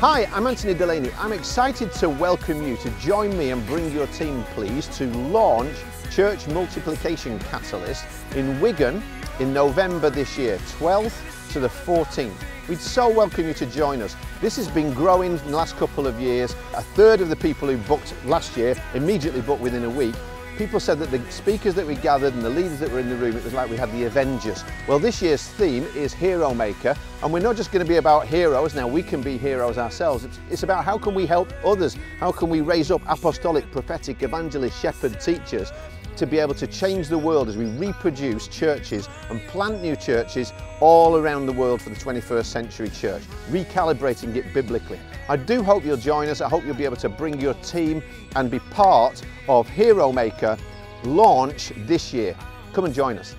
Hi, I'm Anthony Delaney. I'm excited to welcome you to join me and bring your team, please, to launch Church Multiplication Catalyst in Wigan in November this year, 12th to the 14th. We'd so welcome you to join us. This has been growing in the last couple of years. A third of the people who booked last year immediately booked within a week people said that the speakers that we gathered and the leaders that were in the room, it was like we had the Avengers. Well, this year's theme is Hero Maker, and we're not just going to be about heroes. Now, we can be heroes ourselves. It's, it's about how can we help others? How can we raise up apostolic, prophetic, evangelist, shepherd, teachers to be able to change the world as we reproduce churches and plant new churches all around the world for the 21st century church, recalibrating it biblically. I do hope you'll join us. I hope you'll be able to bring your team and be part of Hero Maker launch this year. Come and join us.